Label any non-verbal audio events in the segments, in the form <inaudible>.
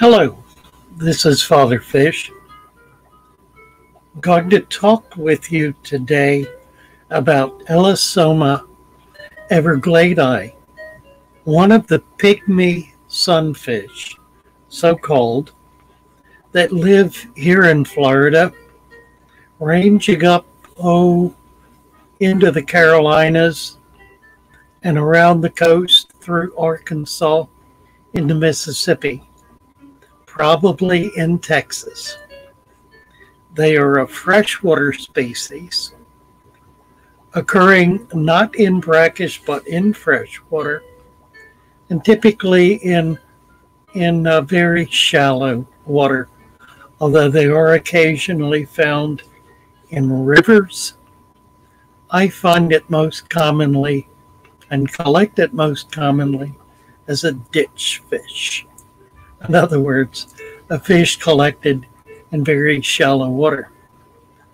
Hello, this is Father Fish. I'm going to talk with you today about Elassoma evergladei, one of the pygmy sunfish, so called, that live here in Florida, ranging up oh into the Carolinas and around the coast through Arkansas into Mississippi probably in Texas. They are a freshwater species occurring not in brackish but in freshwater and typically in in very shallow water although they are occasionally found in rivers i find it most commonly and collect it most commonly as a ditch fish <laughs> in other words, a fish collected in very shallow water.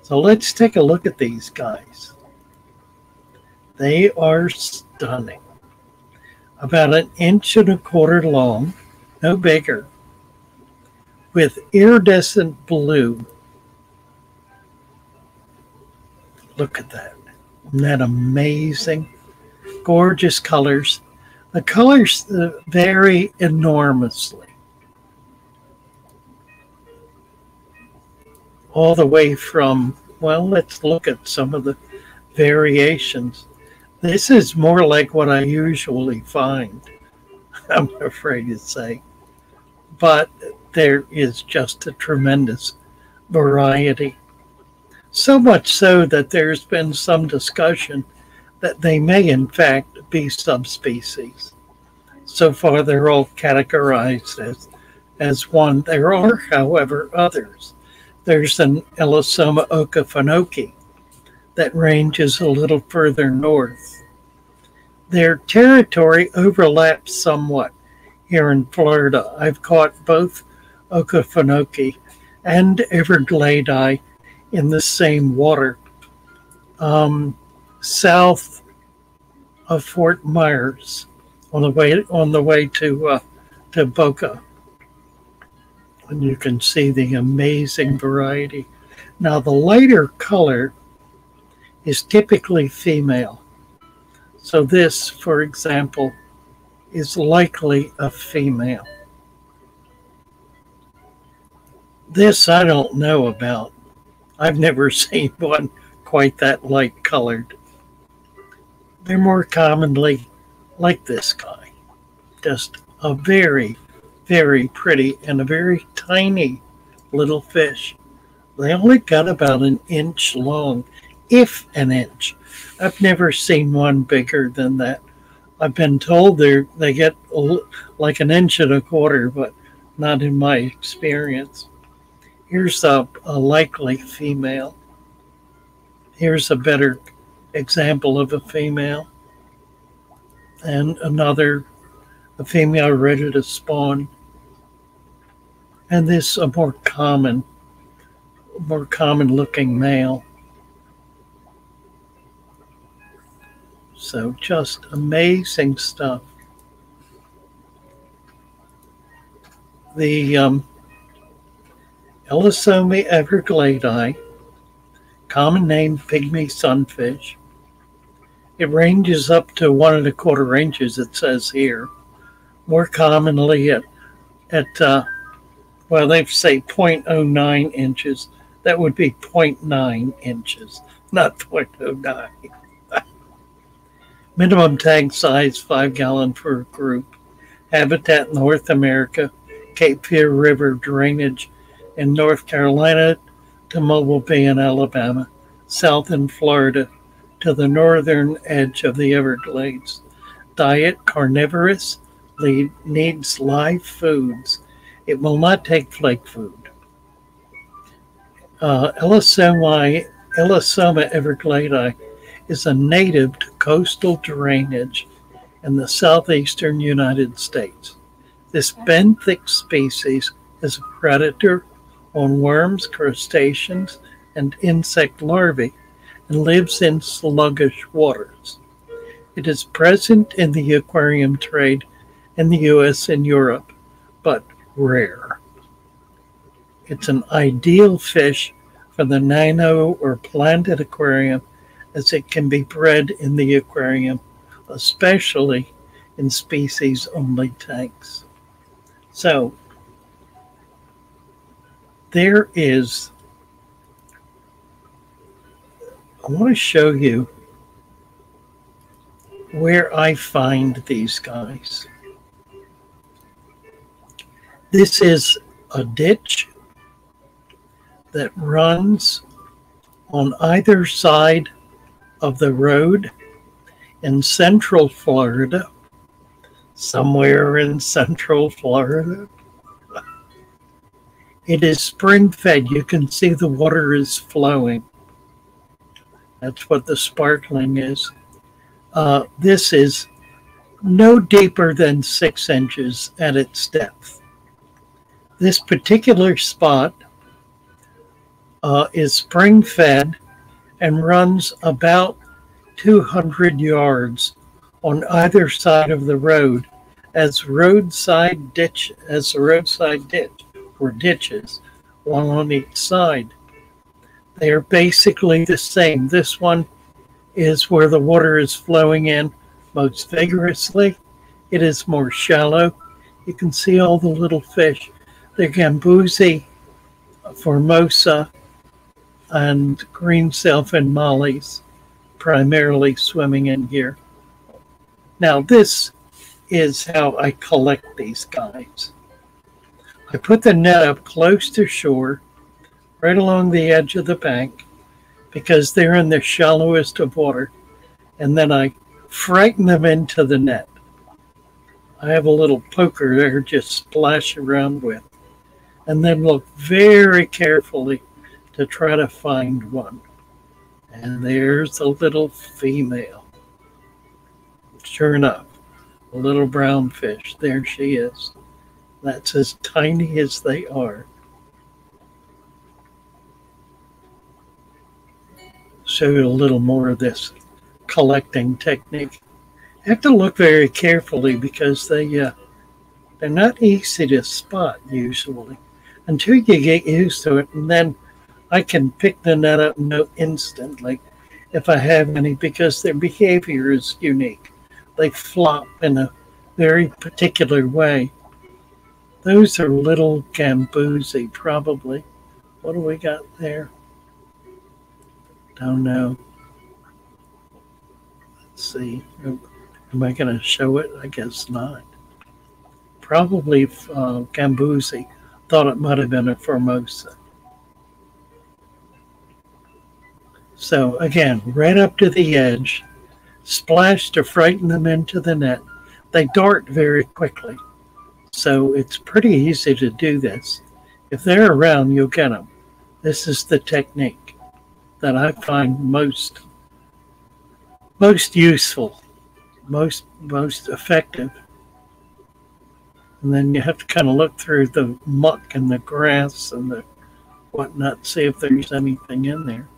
So let's take a look at these guys. They are stunning. About an inch and a quarter long, no bigger, with iridescent blue. Look at that. Isn't that amazing? Gorgeous colors. The colors uh, vary enormously. All the way from, well, let's look at some of the variations. This is more like what I usually find, <laughs> I'm afraid to say. But there is just a tremendous variety. So much so that there's been some discussion that they may, in fact, be subspecies. So far, they're all categorized as, as one. There are, however, others there's an Elassoma okefenokee that ranges a little further north. Their territory overlaps somewhat here in Florida. I've caught both okefenokee and evergladei in the same water um, south of Fort Myers on the way on the way to uh, to Boca and you can see the amazing variety. Now, the lighter color is typically female. So, this, for example, is likely a female. This I don't know about. I've never <laughs> seen one quite that light colored. They're more commonly like this guy, just a very very pretty and a very tiny little fish. They only got about an inch long, if an inch. I've never seen one bigger than that. I've been told they they get like an inch and a quarter, but not in my experience. Here's a, a likely female. Here's a better example of a female. And another, a female ready to spawn and this a more common, more common looking male. So just amazing stuff. The um, Elassoma evergladei, common name pygmy sunfish. It ranges up to one and a quarter inches, it says here. More commonly at, at uh, well, they say 0.09 inches. That would be 0.9 inches, not 0.09. <laughs> Minimum tank size, 5 gallon per group. Habitat North America, Cape Fear River drainage in North Carolina to Mobile Bay in Alabama, south in Florida to the northern edge of the Everglades. Diet carnivorous, lead, needs live foods it will not take flake food. Uh, Elassoma evergladei is a native to coastal drainage in the southeastern United States. This benthic species is a predator on worms, crustaceans, and insect larvae and lives in sluggish waters. It is present in the aquarium trade in the US and Europe, but rare. It's an ideal fish for the nano or planted aquarium as it can be bred in the aquarium, especially in species only tanks. So there is, I want to show you where I find these guys. This is a ditch that runs on either side of the road in central Florida, somewhere in central Florida. It is spring fed. You can see the water is flowing. That's what the sparkling is. Uh, this is no deeper than six inches at its depth. This particular spot uh, is spring fed and runs about 200 yards on either side of the road as roadside ditch as a roadside ditch or ditches one on each side. They are basically the same. This one is where the water is flowing in most vigorously. It is more shallow. You can see all the little fish the gambusi formosa and green sailfin mollies primarily swimming in here. Now this is how I collect these guys. I put the net up close to shore, right along the edge of the bank, because they're in the shallowest of water, and then I frighten them into the net. I have a little poker there just splash around with, and then look very carefully to try to find one. And there's a little female. Sure enough, a little brown fish. There she is. That's as tiny as they are. Show you a little more of this collecting technique. You have to look very carefully because they uh, they're not easy to spot usually until you get used to it, and then I can pick the net up know instantly if I have any because their behavior is unique. They flop in a very particular way. Those are little gambusi, probably. What do we got there? Don't know. Let's see. Am I going to show it? I guess not. Probably uh, gambusi. Thought it might have been a Formosa. So again, right up to the edge, splash to frighten them into the net. They dart very quickly. So it's pretty easy to do this. If they're around, you'll get them. This is the technique that I find most most useful, most most effective. And then you have to kind of look through the muck and the grass and the whatnot, see if there's anything in there.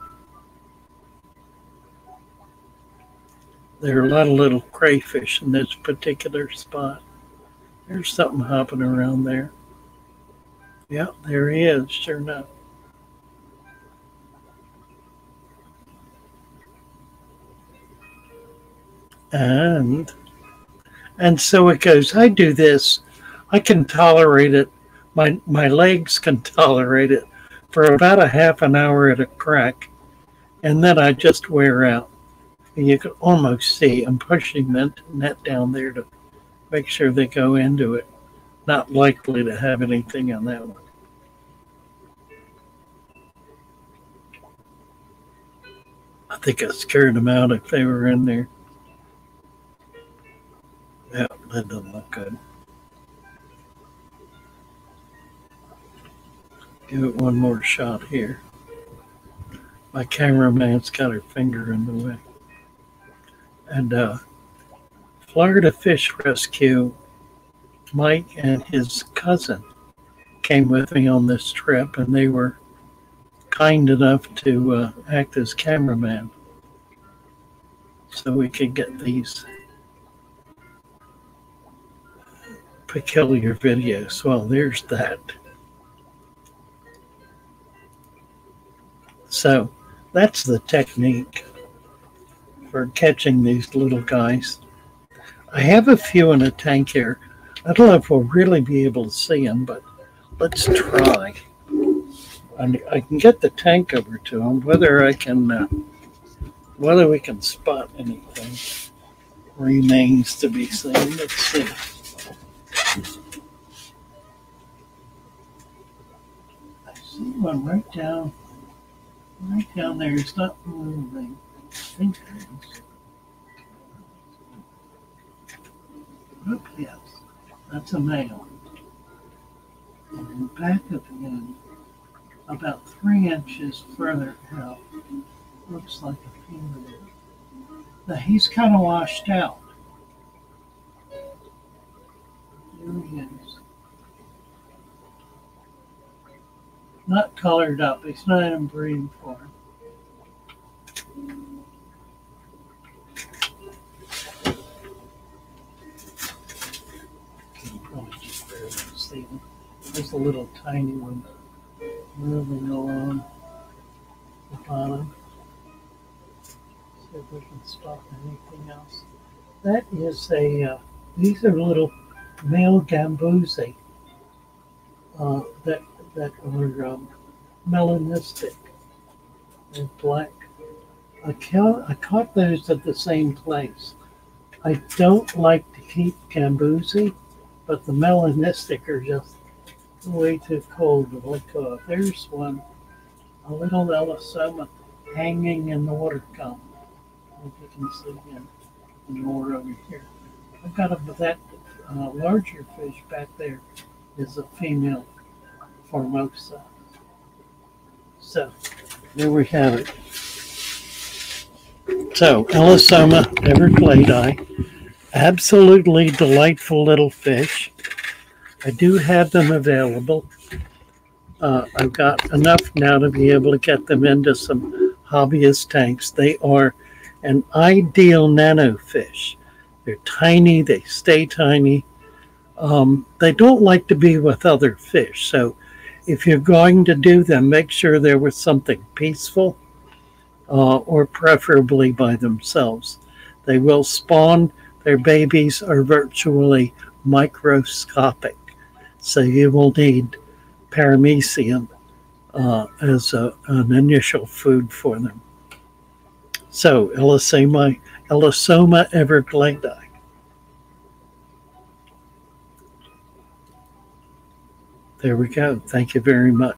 There are a lot of little crayfish in this particular spot. There's something hopping around there. Yeah, there he is, sure enough. And and so it goes. I do this. I can tolerate it. My my legs can <laughs> tolerate it for about a half an hour at a crack, and then I just wear out and you can almost see I'm pushing that net down there to make sure they go into it. Not likely to have anything on that one. I think I scared them out if they were in there. Yeah, that doesn't look good. Give it one more shot here. My cameraman's got her finger in the way. And uh, Florida Fish Rescue, Mike and his cousin came with me on this trip, and they were kind enough to uh, act as cameraman so we could get these peculiar videos. Well, there's that. So that's the technique for catching these little guys. I have a few in a tank here. I don't know if we'll really be able to see them, but let's try. And I can get the tank over to them. Whether I can, uh, whether we can spot anything remains to be seen. Let's see. I see one right down, right down there. It's not moving. Is. Look, oh, yes, that's a male. And in back of him, about three inches further out, looks like a female. Now he's kind of washed out. There he is. Not colored up. It's not in breeding form. There's a little tiny one moving along the bottom. See if we can spot anything else. That is a, uh, these are little male gambusi uh, that, that are um, melanistic and black. I caught, I caught those at the same place. I don't like to keep gambusi, but the melanistic are just way too cold to of. There's one, a little Elassoma hanging in the water column. If you can see him in the water over here. I've got a, that uh, larger fish back there is a female Formosa. So there we have it. So Elassoma evergladei, absolutely delightful little fish. I do have them available. Uh, I've got enough now to be able to get them into some hobbyist tanks. They are an ideal nano fish. They're tiny, they stay tiny. Um, they don't like to be with other fish. So if you're going to do them, make sure they're with something peaceful uh, or preferably by themselves. They will spawn, their babies are virtually microscopic. So you will need paramecium uh, as a, an initial food for them. So Elassoma, Elassoma evergladei. There we go. Thank you very much.